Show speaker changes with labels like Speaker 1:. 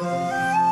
Speaker 1: 了。